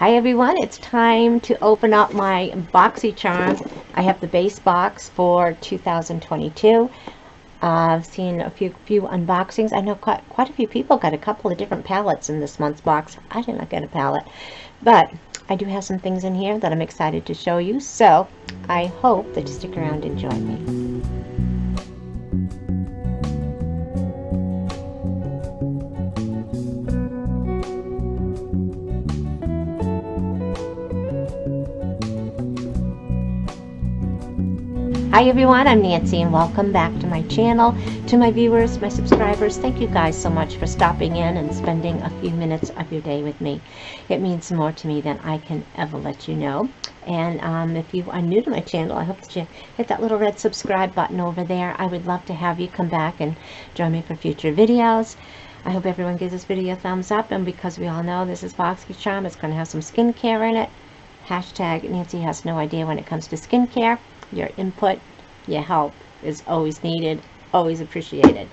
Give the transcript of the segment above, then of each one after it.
Hi everyone, it's time to open up my BoxyCharm. I have the base box for 2022. Uh, I've seen a few few unboxings. I know quite, quite a few people got a couple of different palettes in this month's box. I did not get a palette, but I do have some things in here that I'm excited to show you. So I hope that you stick around and join me. Hi everyone, I'm Nancy and welcome back to my channel. To my viewers, my subscribers, thank you guys so much for stopping in and spending a few minutes of your day with me. It means more to me than I can ever let you know. And um, if you are new to my channel, I hope that you hit that little red subscribe button over there. I would love to have you come back and join me for future videos. I hope everyone gives this video a thumbs up and because we all know this is BoxyCharm, it's going to have some skincare in it. Hashtag Nancy has no idea when it comes to skincare your input, your help is always needed, always appreciated.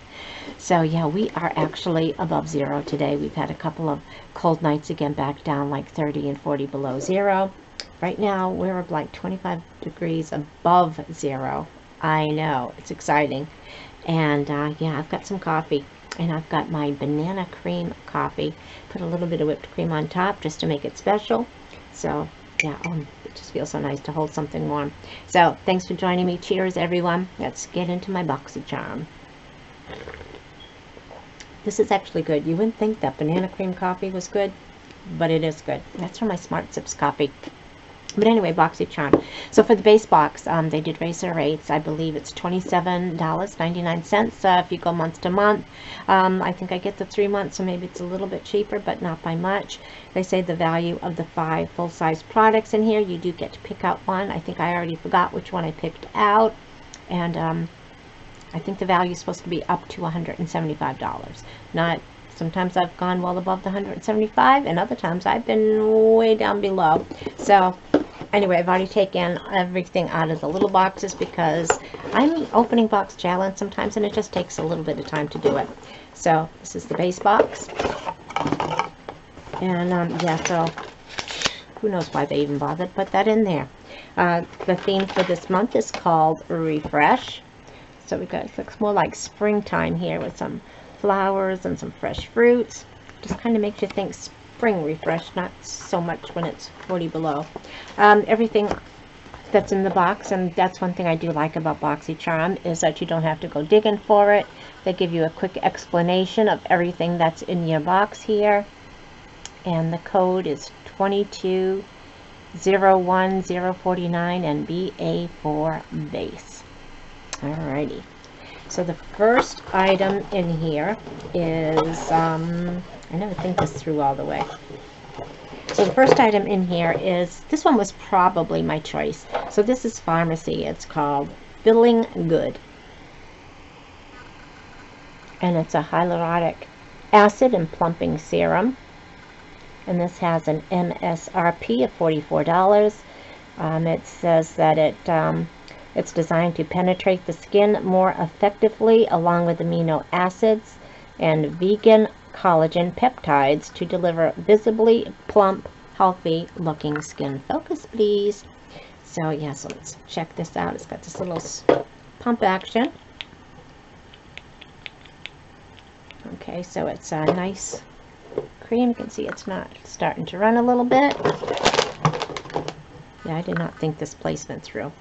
So yeah, we are actually above zero today. We've had a couple of cold nights again back down like 30 and 40 below zero. Right now we're like 25 degrees above zero. I know, it's exciting. And uh, yeah, I've got some coffee and I've got my banana cream coffee. Put a little bit of whipped cream on top just to make it special. So yeah, um, it just feels so nice to hold something warm. So thanks for joining me. Cheers, everyone. Let's get into my BoxyCharm. This is actually good. You wouldn't think that banana cream coffee was good, but it is good. That's from my Smart Sips coffee. But anyway, BoxyCharm. So for the base box, um, they did raise their rates. I believe it's $27.99 uh, if you go month to month. Um, I think I get the three months, so maybe it's a little bit cheaper, but not by much. They say the value of the five full-size products in here. You do get to pick out one. I think I already forgot which one I picked out. And um, I think the value is supposed to be up to $175. Not sometimes I've gone well above the 175 and other times I've been way down below. So anyway, I've already taken everything out of the little boxes because I'm opening box challenge sometimes and it just takes a little bit of time to do it. So this is the base box. And um, yeah, so who knows why they even bothered put that in there. Uh, the theme for this month is called Refresh. So we got, it looks more like springtime here with some flowers and some fresh fruits. Just kind of makes you think spring refresh, not so much when it's 40 below. Um, everything that's in the box, and that's one thing I do like about BoxyCharm, is that you don't have to go digging for it. They give you a quick explanation of everything that's in your box here. And the code is 2201049 and BA4 base. Alrighty. So the first item in here is, um, I never think this through all the way. So the first item in here is, this one was probably my choice. So this is Farmacy. It's called Feeling Good. And it's a hyaluronic acid and plumping serum. And this has an MSRP of $44. Um, it says that it um, it's designed to penetrate the skin more effectively along with amino acids and vegan collagen peptides to deliver visibly plump, healthy looking skin. Focus, please. So, yeah, so let's check this out. It's got this little pump action. Okay, so it's a nice cream. You can see it's not starting to run a little bit. Yeah, I did not think this placement through.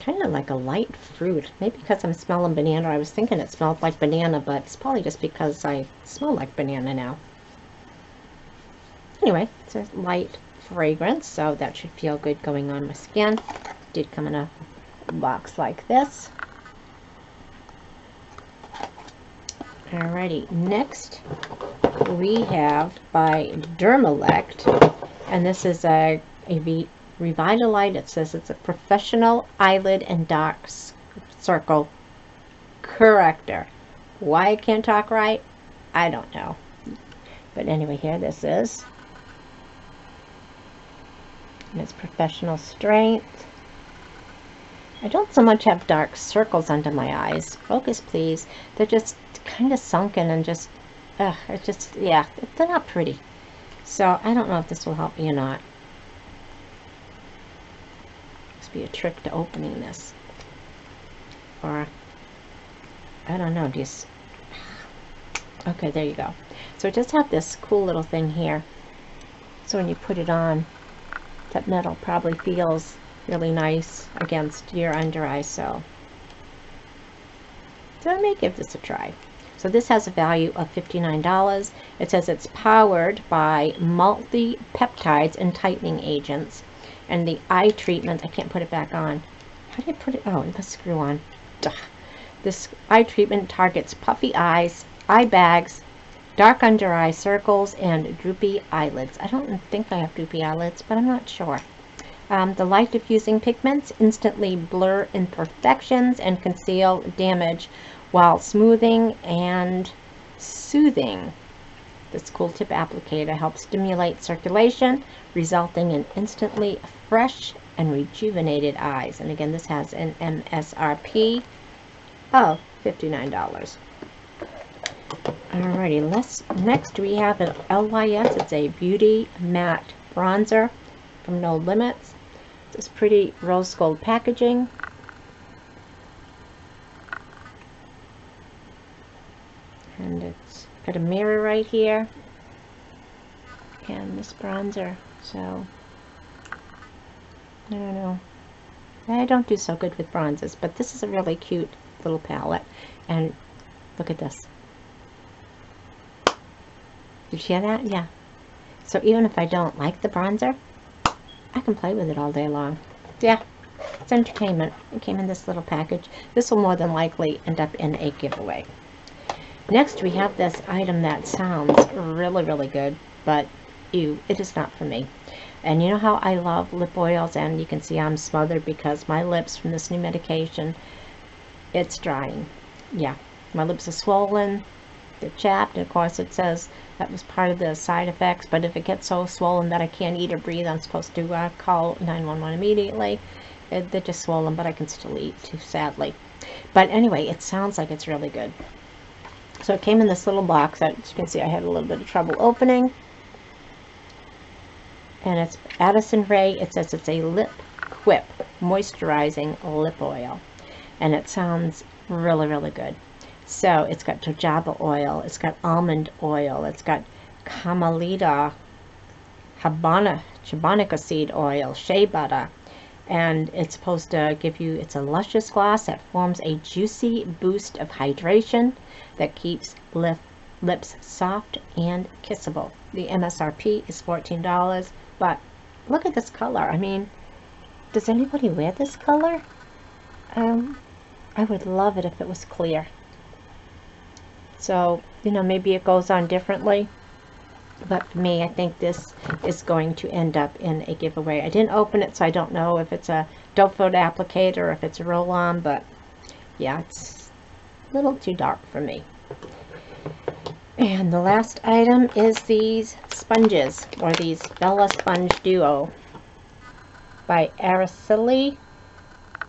Kind of like a light fruit. Maybe because I'm smelling banana. I was thinking it smelled like banana, but it's probably just because I smell like banana now. Anyway, it's a light fragrance, so that should feel good going on my skin. Did come in a box like this. Alrighty, next we have by Dermelect, and this is a, a Revitalite, it says it's a professional eyelid and dark circle corrector. Why I can't talk right, I don't know. But anyway, here this is. And it's professional strength. I don't so much have dark circles under my eyes. Focus, please. They're just kind of sunken and just ugh, it just, yeah, they're not pretty. So I don't know if this will help me or not. Be a trick to opening this. Or, I don't know, just, okay, there you go. So it does have this cool little thing here. So when you put it on, that metal probably feels really nice against your under eye, so, so I may give this a try. So this has a value of $59. It says it's powered by multi-peptides and tightening agents. And the eye treatment, I can't put it back on. How do I put it? Oh, must screw on. Duh. This eye treatment targets puffy eyes, eye bags, dark under eye circles, and droopy eyelids. I don't think I have droopy eyelids, but I'm not sure. Um, the light diffusing pigments instantly blur imperfections and conceal damage while smoothing and soothing. This cool tip applicator helps stimulate circulation, resulting in instantly fresh and rejuvenated eyes. And again, this has an MSRP of $59. Alrighty, let's, next we have an LYS. It's a Beauty Matte Bronzer from No Limits. This pretty rose gold packaging. and it's got a mirror right here. And this bronzer so. I don't know I don't do so good with bronzes but this is a really cute little palette. And look at this. Did you hear that? yeah. So even if I don't like the bronzer I can play with it all day long. Yeah it's entertainment. It came in this little package. This will more than likely end up in a giveaway Next, we have this item that sounds really, really good, but ew, it is not for me. And you know how I love lip oils, and you can see I'm smothered because my lips from this new medication, it's drying. Yeah, my lips are swollen, they're chapped, and of course it says that was part of the side effects, but if it gets so swollen that I can't eat or breathe, I'm supposed to uh, call 911 immediately. It, they're just swollen, but I can still eat, too sadly. But anyway, it sounds like it's really good. So it came in this little box that, as you can see, I had a little bit of trouble opening. And it's Addison Rae. It says it's a Lip Quip Moisturizing Lip Oil. And it sounds really, really good. So it's got jojoba oil. It's got almond oil. It's got camellia, habana, japonica seed oil, shea butter. And it's supposed to give you, it's a luscious gloss that forms a juicy boost of hydration that keeps lip, lips soft and kissable. The MSRP is $14, but look at this color. I mean, does anybody wear this color? Um, I would love it if it was clear. So, you know, maybe it goes on differently. But for me, I think this is going to end up in a giveaway. I didn't open it, so I don't know if it's a doe foot applicator or if it's a roll-on, but yeah, it's a little too dark for me. And the last item is these sponges, or these Bella Sponge Duo by Araceli.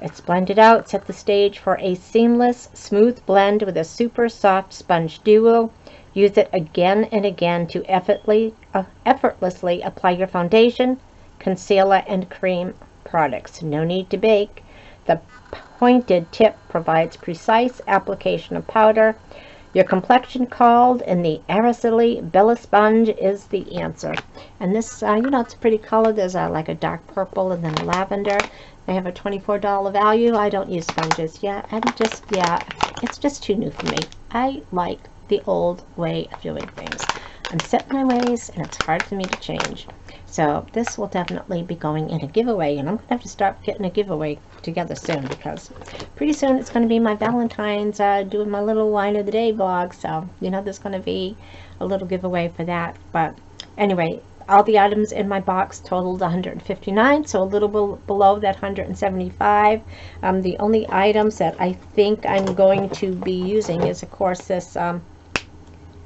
It's blended out, set the stage for a seamless, smooth blend with a super soft sponge duo. Use it again and again to effortlessly, uh, effortlessly apply your foundation, concealer, and cream products. No need to bake. The pointed tip provides precise application of powder. Your complexion called and the Araceli Bella Sponge is the answer. And this, uh, you know, it's a pretty color. There's like a dark purple and then lavender. They have a $24 value. I don't use sponges. yet. I'm just, yeah, it's just too new for me. I like the old way of doing things. I'm set in my ways and it's hard for me to change. So this will definitely be going in a giveaway and I'm going to have to start getting a giveaway together soon because pretty soon it's going to be my Valentine's uh, doing my little wine of the day vlog. So, you know, there's going to be a little giveaway for that. But anyway, all the items in my box totaled 159 so a little be below that 175 um, the only items that I think I'm going to be using is of course this um,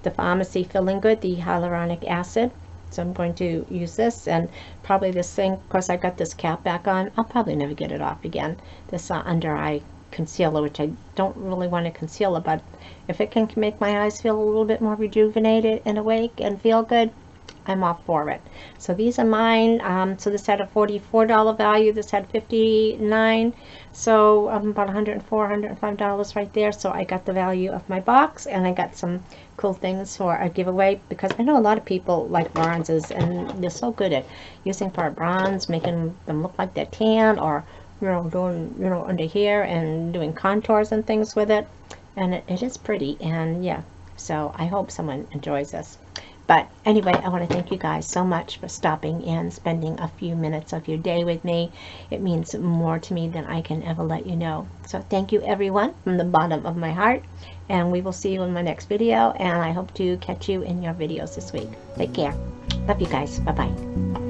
the Farmacy filling good the hyaluronic acid so I'm going to use this and probably this thing, of course I got this cap back on. I'll probably never get it off again. This uh, under eye concealer, which I don't really want to conceal but if it can make my eyes feel a little bit more rejuvenated and awake and feel good, I'm all for it. So these are mine. Um, so this had a $44 value. This had 59 So um, about $104, $105 right there. So I got the value of my box and I got some cool things for a giveaway because I know a lot of people like bronzes and they're so good at using for a bronze, making them look like they're tan or, you know, doing, you know, under here and doing contours and things with it. And it, it is pretty. And yeah, so I hope someone enjoys this. But anyway, I want to thank you guys so much for stopping in, spending a few minutes of your day with me. It means more to me than I can ever let you know. So thank you everyone from the bottom of my heart. And we will see you in my next video. And I hope to catch you in your videos this week. Take care. Love you guys. Bye-bye.